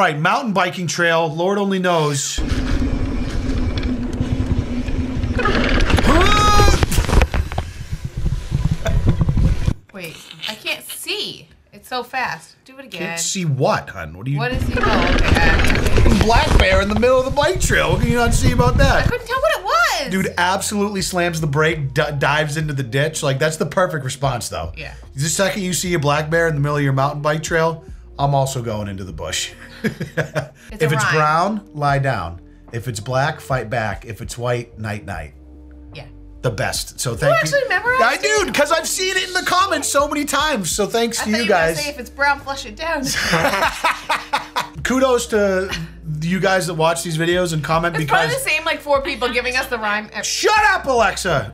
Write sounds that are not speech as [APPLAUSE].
All right, mountain biking trail. Lord only knows. Wait, I can't see. It's so fast. Do it again. Can't see what, hun? What are you? What is he? Oh, okay. uh, [LAUGHS] Black bear in the middle of the bike trail. What can you not see about that? I couldn't tell what it was. Dude absolutely slams the brake, d- dives into the ditch. Like that's the perfect response, though. Yeah. The second you see a black bear in the middle of your mountain bike trail, I'm also going into the bush. [LAUGHS] if it's rhyme. brown, lie down. If it's black, fight back. If it's white, night night. Yeah. The best. So thank you. actually memorized I do, because I've seen it in the comments so many times. So thanks I to you you guys. say if it's brown, flush it down. [LAUGHS] [LAUGHS] Kudos to you guys that watch these videos and comment It's probably because. the same like four people giving us the rhyme. Shut up, Alexa.